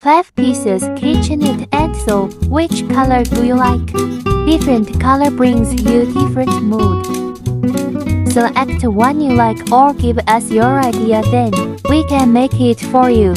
5 pieces kitchen utensil which color do you like? Different color brings you different mood. Select one you like or give us your idea then we can make it for you.